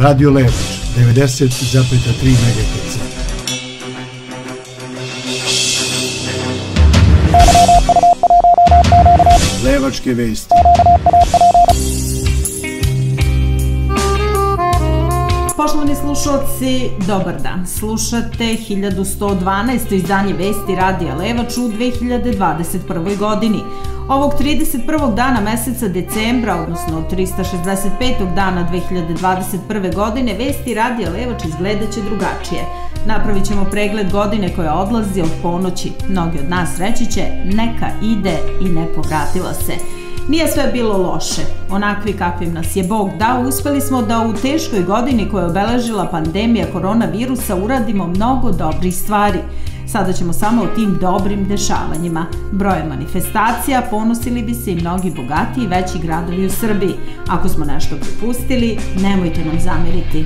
Radio Levoč 90,3 MHz. Levačke vesti. Poštovani slušalci, dobar dan. Slušate 1112. izdanje Vesti Radija Levač u 2021. godini. Ovog 31. dana meseca decembra, odnosno 365. dana 2021. godine, Vesti Radija Levač izgledaće drugačije. Napravit ćemo pregled godine koja odlazi od ponoći. Mnogi od nas reći će neka ide i ne povratila se. Nije sve bilo loše. Onakvi kakvim nas je Bog dao, uspeli smo da u teškoj godini koja je obeležila pandemija koronavirusa uradimo mnogo dobrih stvari. Sada ćemo samo o tim dobrim dešavanjima. Broje manifestacija ponosili bi se i mnogi bogati i veći gradovi u Srbiji. Ako smo nešto propustili, nemojte nam zameriti.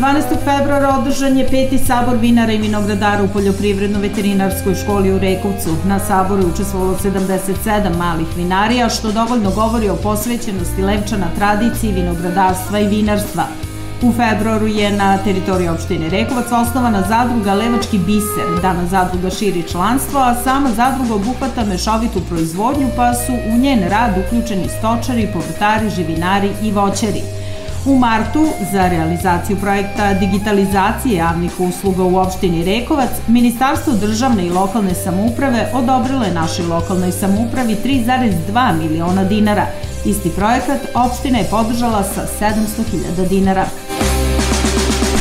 12. februara održan je peti sabor vinara i vinogradara u Poljoprivredno-veterinarskoj školi u Rekovcu. Na saboru je učestvovalo 77 malih vinarija, što dovoljno govori o posvećenosti Levčana tradiciji vinogradarstva i vinarstva. U februaru je na teritoriji opštine Rekovac osnovana zadruga Levački biser. Dana zadruga širi članstvo, a sama zadruga obuhvata mešovitu proizvodnju, pa su u njen rad uključeni stočari, povrtari, živinari i voćari. U martu za realizaciju projekta digitalizacije javnih usluga u opštini Rekovac, Ministarstvo državne i lokalne samouprave odobrilo je našoj lokalnoj samoupravi 3,2 miliona dinara. Isti projekat opština je podržala sa 700.000 dinara.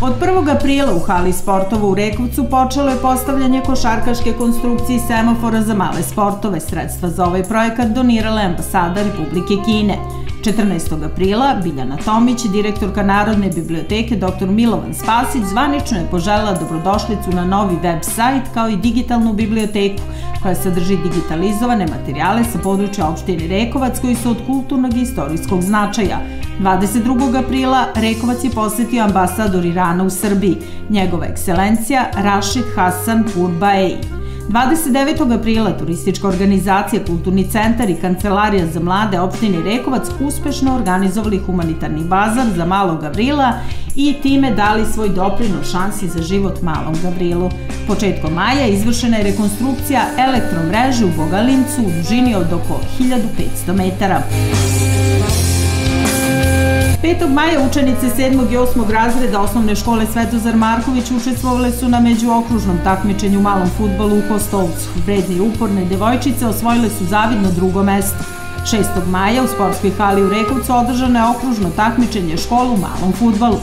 Od 1. aprila u hali sportova u Rekovcu počelo je postavljanje košarkaške konstrukcije i semafora za male sportove. Sredstva za ovaj projekat donirala je ambasada Republike Kine. 14. aprila Biljana Tomić, direktorka Narodne biblioteke dr. Milovan Spasić, zvanično je poželjela dobrodošlicu na novi web sajt kao i digitalnu biblioteku koja sadrži digitalizovane materijale sa područja opštine Rekovac koji su od kulturnog i istorijskog značaja. 22. aprila Rekovac je posetio ambasador Irana u Srbiji, njegova ekscelencija Rashid Hassan Purbaei. 29. aprila turistička organizacija Kulturni centar i Kancelarija za mlade opštine Rekovac uspešno organizovali humanitarni bazar za malog Gavrila i time dali svoj doprinos šansi za život malom Gavrilu. Početkom maja izvršena je rekonstrukcija elektromreže u Bogalincu u dužini od oko 1500 metara. 5. maja učenice 7. i 8. razreda osnovne škole Svetozar Marković učestvovale su na međuokružnom takmičenju malom futbolu u Kostovcu. Vredne i uporne devojčice osvojile su zavidno drugo mesto. 6. maja u sportskoj hali u Rekovcu održano je okružno takmičenje školu u malom futbalu.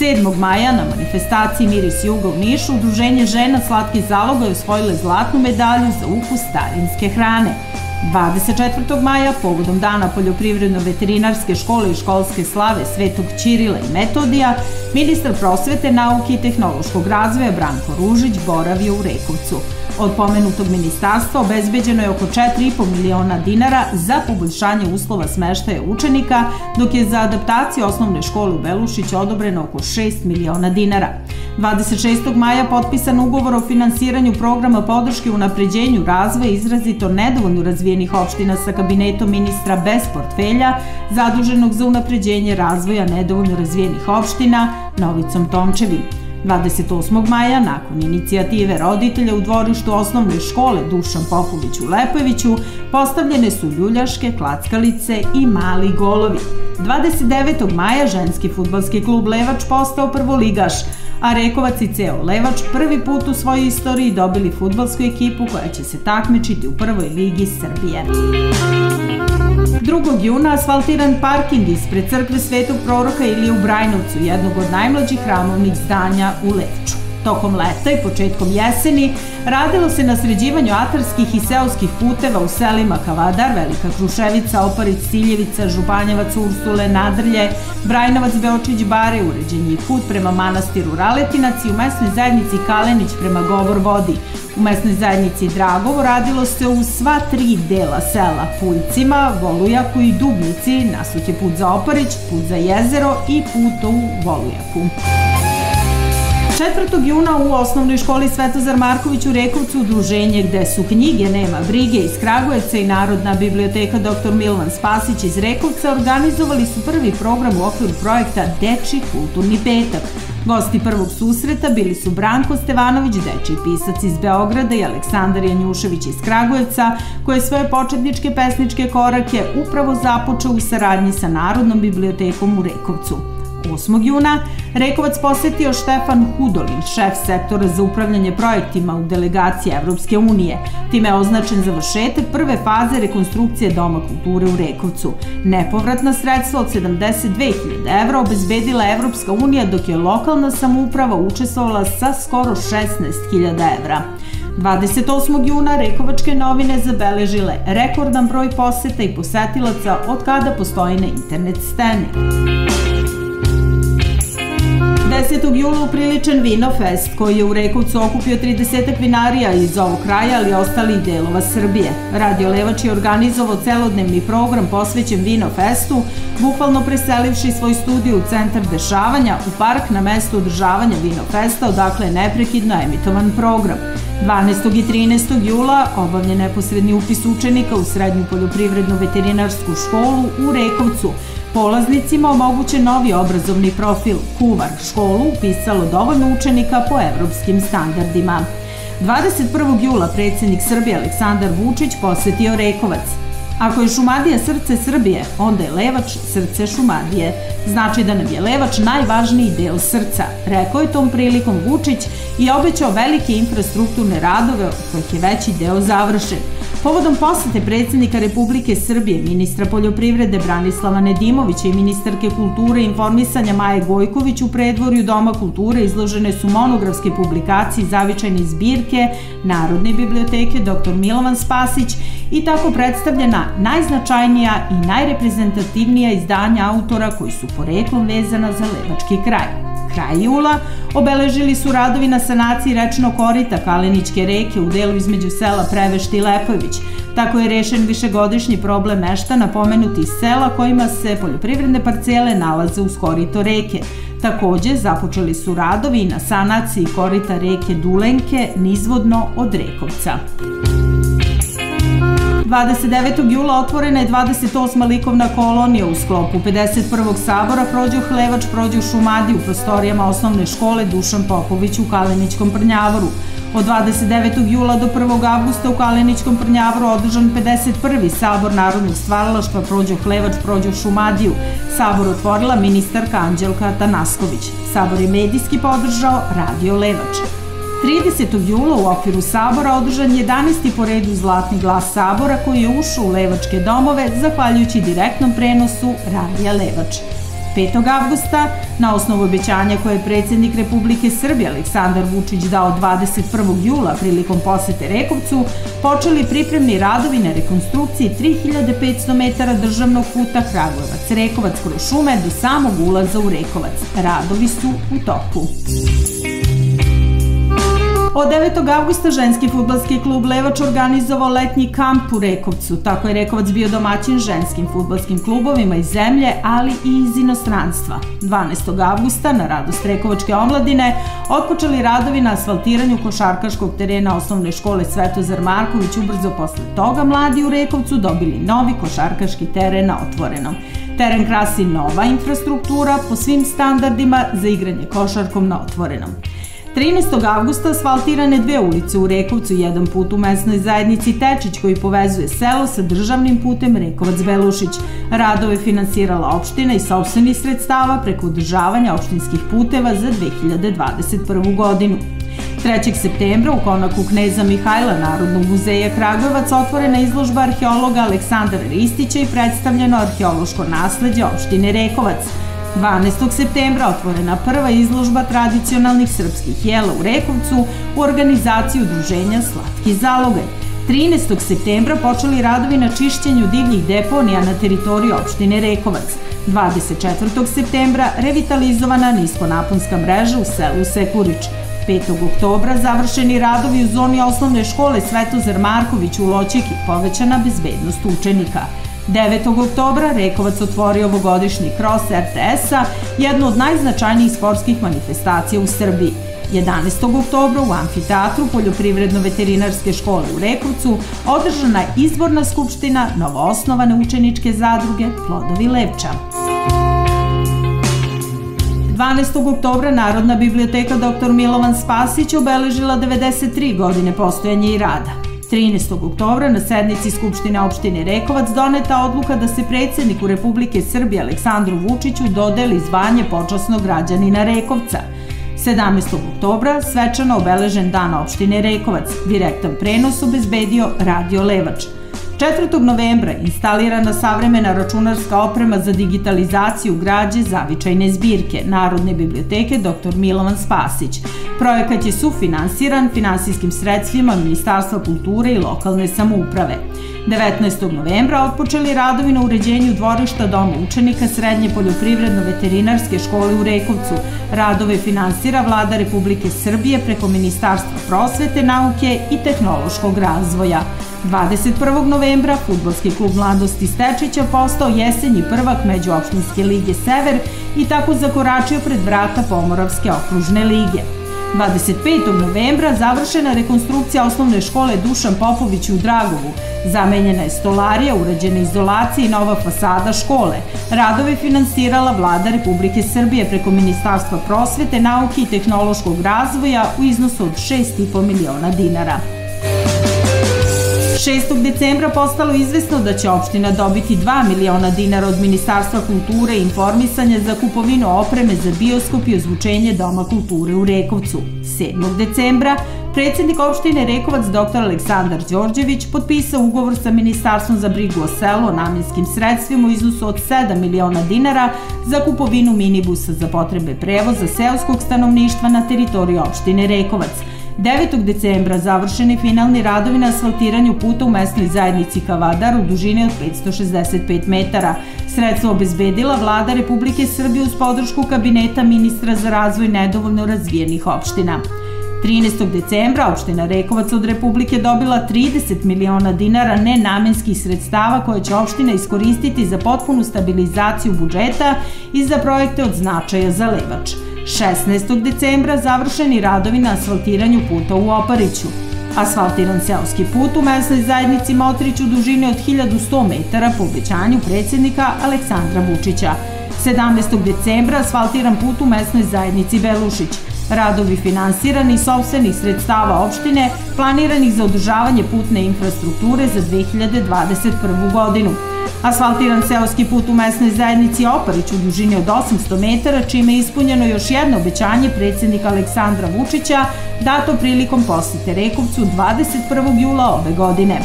7. maja na manifestaciji Miris Juga u Nišu Udruženje žena Slatki zaloga je osvojile zlatnu medalju za ukus starinske hrane. 24. maja, povodom dana Poljoprivredno-veterinarske škole i školske slave Svetog Ćirila i Metodija, ministar prosvete, nauke i tehnološkog razvoja Branko Ružić boravio u Rekovcu. Od pomenutog ministarstva obezbeđeno je oko 4,5 miliona dinara za poboljšanje uslova smeštaja učenika, dok je za adaptaciju osnovne škole u Belušić odobreno oko 6 miliona dinara. 26. maja potpisan ugovor o finansiranju programa podrške u napređenju razvoja izrazito nedovoljno razvijenih opština sa kabinetom ministra bez portfelja, zaduženog za unapređenje razvoja nedovoljno razvijenih opština Novicom Tomčevim. 28. maja, nakon inicijative roditelja u dvorištu osnovne škole Dušan Popović u Lepojeviću, postavljene su ljuljaške, klackalice i mali golovi. 29. maja ženski futbalski klub Levač postao prvoligaš, a Rekovac i ceo Levač prvi put u svojoj istoriji dobili futbalsku ekipu koja će se takmičiti u prvoj ligi Srbije. 2. juna asfaltiran parking ispred crkve Svetog proroka Ilije u Brajnovcu, jednog od najmlađih hramovnih zdanja u Levču. Tokom leta i početkom jeseni radilo se na sređivanju atarskih i seoskih puteva u selima Kavadar, Velika Kruševica, Oparić, Siljevica, Županjevac, Ursule, Nadrlje, Brajnovac, Beočić, Bare, uređen je put prema manastiru Raletinac i u mesnoj zajednici Kalenić prema Govor vodi. U mesnoj zajednici Dragovo radilo se u sva tri dela sela, Puljcima, Volujaku i Dubnici, nasut je put za Oparić, put za jezero i put u Volujaku. 4. juna u osnovnoj školi Svetozar Marković u Rekovcu udruženje gde su knjige Nema brige iz Kragujevca i Narodna biblioteka dr. Milan Spasić iz Rekovca organizovali su prvi program u okviru projekta Deči kulturni petak. Gosti prvog susreta bili su Branko Stevanović, dečiji pisac iz Beograda i Aleksandar Janjušević iz Kragujevca, koje svoje početničke pesničke korake upravo započeo u saradnji sa Narodnom bibliotekom u Rekovcu. 8. juna Rekovac posetio Štefan Hudolin, šef sektora za upravljanje projektima u delegaciji Evropske unije. Time je označen završetak prve faze rekonstrukcije Doma kulture u Rekovcu. Nepovratna sredstva od 72.000 evra obezbedila Evropska unija dok je lokalna samouprava učestvovala sa skoro 16.000 evra. 28. juna Rekovačke novine zabeležile rekordan broj poseta i posetilaca od kada postoji na internet sceni. 10. jula upriličen Vinofest, koji je u Rekovcu okupio 30 vinarija iz ovog kraja, ali i ostalih delova Srbije. Radio Levač je organizovao celodnevni program posvećen Vinofestu, bukvalno preselivši svoj studiju u centar dešavanja u park na mesto održavanja Vinofesta, odakle je neprekidno emitovan program. 12. i 13. jula obavljen neposredni upis učenika u srednju poljoprivrednu veterinarsku školu u Rekovcu, Polaznicima omogućen novi obrazovni profil. Kuvar školu upisalo dovoljno učenika po evropskim standardima. 21. jula predsednik Srbije Aleksandar Vučić posetio Rekovac. Ako je Šumadija srce Srbije, onda je Levač srce Šumadije. Znači da nam je Levač najvažniji deo srca, rekao je tom prilikom Vučić i obećao velike infrastrukturne radove od kojih je veći deo završen. Povodom posete predsednika Republike Srbije, ministra poljoprivrede Branislava Nedimovića i ministarke kulture i informisanja Maje Gojković u predvorju Doma kulture izložene su monografske publikacije zavičajne zbirke Narodne biblioteke dr. Milovan Spasić i tako predstavljena najznačajnija i najreprezentativnija izdanja autora koji su poreklom vezana za Levački kraj kraj jula obeležili su radovi na sanaciji rečnog korita Kaleničke reke u delu između sela Prevešti i Lepojević. Tako je rešen višegodišnji problem meštana pomenutih sela kojima se poljoprivredne parcele nalaze uz korito reke. Takođe, započeli su radovi na sanaciji korita reke Dulenke nizvodno od Rekovca. 29. jula otvorena je 28. likovna kolonija u sklopu 51. sabora prođu Hlevač, prođu Šumadi u prostorijama osnovne škole Dušan Popović u Kalenićkom prnjavoru. Od 29. jula do 1. avgusta u Kalenićkom prnjavoru održan 51. sabor narodnog stvaralaštva prođu Hlevač, prođu Šumadiju. Sabor otvorila ministarka Anđelka Tanasković. Sabor je medijski podržao Radio Levač. 30. jula u okviru Sabora održan 11. po redu Zlatni glas Sabora koji je ušao u Levačke domove zahvaljujući direktnom prenosu Radija Levač. 5. avgusta, na osnovu obećanja koje je predsjednik Republike Srbije Aleksandar Vučić dao 21. jula prilikom posete Rekovcu, počeli pripremni radovi na rekonstrukciji 3500 metara državnog puta Kragujevac-Rekovac kroz šume do samog ulaza u Rekovac. Radovi su u toku. Od 9. avgusta ženski futbalski klub Levač organizovao letnji kamp u Rekovcu. Tako je Rekovac bio domaćin ženskim futbalskim klubovima iz zemlje, ali i iz inostranstva. 12. avgusta na radost Rekovačke omladine otpočeli radovi na asfaltiranju košarkaškog terena osnovne škole Svetozar Marković. Ubrzo posle toga mladi u Rekovcu dobili novi košarkaški teren na otvorenom. Teren krasi nova infrastruktura po svim standardima za igranje košarkom na otvorenom. 13. avgusta asfaltirane dve ulice u Rekovcu, jedan put u mesnoj zajednici Tečić koji povezuje selo sa državnim putem Rekovac-Belušić. Radove finansirala opština i sobstvenih sredstava preko održavanja opštinskih puteva za 2021. godinu. 3. septembra u konaku Kneza Mihajla Narodnog muzeja Kragujevac otvorena izložba arheologa Aleksandra Ristića i predstavljeno arheološko nasledđe opštine Rekovac – 12. septembra otvorena prva izložba tradicionalnih srpskih jela u Rekovcu u organizaciji udruženja Slatki zalogaj. 13. septembra počeli radovi na čišćenju divljih deponija na teritoriji opštine Rekovac. 24. septembra revitalizovana niskonaponska mreža u selu Sekurić. 5. oktobra završeni radovi u zoni osnovne škole Svetozar Marković u Loćiki, povećana bezbednost učenika. 9. oktobra Rekovac otvorio ovogodišnji kros RTS-a, jednu od najznačajnijih sportskih manifestacija u Srbiji. 11. oktobra u amfiteatru Poljoprivredno-veterinarske škole u Rekovcu održana izborna skupština novoosnovane učeničke zadruge Plodovi Levča. 12. oktobra Narodna biblioteka dr. Milovan Spasić obeležila 93 godine postojanja i rada. 13. oktobra na sednici Skupštine opštine Rekovac doneta odluka da se predsedniku Republike Srbije Aleksandru Vučiću dodeli zvanje počasnog građanina Rekovca. 17. oktobra svečano obeležen dan opštine Rekovac, direktan prenos obezbedio Radio Levač – 4. novembra instalirana savremena računarska oprema za digitalizaciju građe zavičajne zbirke Narodne biblioteke dr. Milovan Spasić. Projekat je sufinansiran finansijskim sredstvima Ministarstva kulture i lokalne samouprave. 19. novembra otpočeli radovi na uređenju dvorišta Doma učenika Srednje poljoprivredno-veterinarske škole u Rekovcu. Radove finansira vlada Republike Srbije preko Ministarstva prosvete, nauke i tehnološkog razvoja. 21. novembra futbolski klub Mladosti Stečića postao jesenji prvak Međuopštinske lige Sever i tako zakoračio pred vrata Pomoravske okružne lige. 25. novembra završena rekonstrukcija osnovne škole Dušan Popović u Dragovu. Zamenjena je stolarija, urađena izolacija i nova fasada škole. Radove finansirala vlada Republike Srbije preko Ministarstva prosvete, nauke i tehnološkog razvoja u iznosu od 6,5 miliona dinara. 6. decembra postalo izvesno da će opština dobiti 2 miliona dinara od Ministarstva kulture i informisanja za kupovinu opreme za bioskop i ozvučenje Doma kulture u Rekovcu. 7. decembra predsednik opštine Rekovac dr. Aleksandar Đorđević potpisao ugovor sa Ministarstvom za brigu o selu o namjenskim sredstvima u iznosu od 7 miliona dinara za kupovinu minibusa za potrebe prevoza seoskog stanovništva na teritoriji opštine Rekovac – 9. decembra završeni finalni radovi na asfaltiranju puta u mesnoj zajednici Kavadar u dužini od 565 metara. Sredstvo obezbedila vlada Republike Srbije uz podršku kabineta ministra za razvoj nedovoljno razvijenih opština. 13. decembra opština Rekovac od Republike dobila 30 miliona dinara nenamenskih sredstava koje će opština iskoristiti za potpunu stabilizaciju budžeta i za projekte od značaja za Levač. 16. decembra završeni radovi na asfaltiranju puta u Opariću. Asfaltiran seoski put u mesnoj zajednici Motrić u dužini od 1100 metara po obećanju predsednika Aleksandra Vučića. 17. decembra asfaltiran put u mesnoj zajednici Belušić. Radovi finansirani iz sobstvenih sredstava opštine planiranih za održavanje putne infrastrukture za 2021. godinu. Asfaltiran seoski put u mesnoj zajednici Oparić u dužini od 800 metara, čime je ispunjeno još jedno obećanje predsednika Aleksandra Vučića, dato prilikom posete Rekovcu 21. jula ove godine.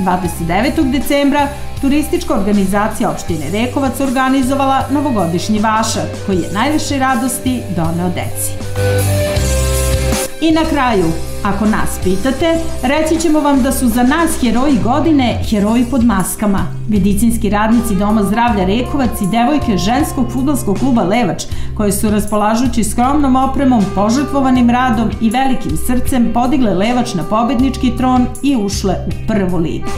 29. decembra turistička organizacija opštine Rekovac organizovala novogodišnji vašar, koji je najviše radosti doneo deci. I na kraju, ako nas pitate, reći ćemo vam da su za nas heroji godine heroji pod maskama. Medicinski radnici Doma zdravlja Rekovac i devojke ženskog futbolskog kluba Levač, koje su raspolažući skromnom opremom, požrtvovanim radom i velikim srcem podigle Levač na pobednički tron i ušle u prvu ligu.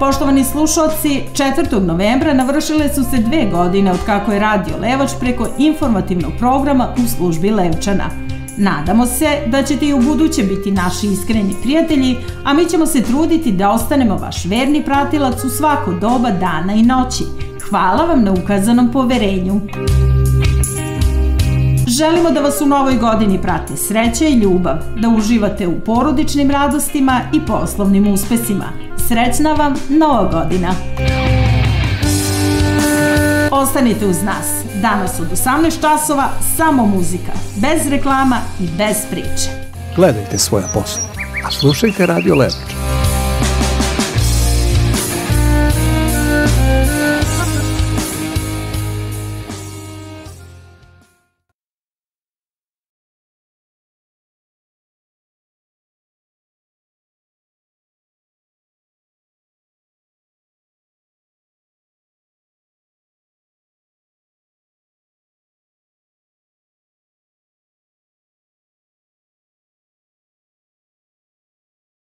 Poštovani slušalci, 4. novembra navršile su se dve godine od kako je radio Levač preko informativnog programa u službi Levčana. Nadamo se da ćete i u buduće biti naši iskreni prijatelji, a mi ćemo se truditi da ostanemo vaš verni pratilac u svako doba dana i noći. Hvala vam na ukazanom poverenju. Želimo da vas u novoj godini prate sreća i ljubav, da uživate u porodičnim radostima i poslovnim uspesima. Srećna vam Nova godina! Ostanite uz nas. Danas od 18 časova samo muzika, bez reklama i bez priče. Gledajte svoje posle, a slušajte Radio Levoč.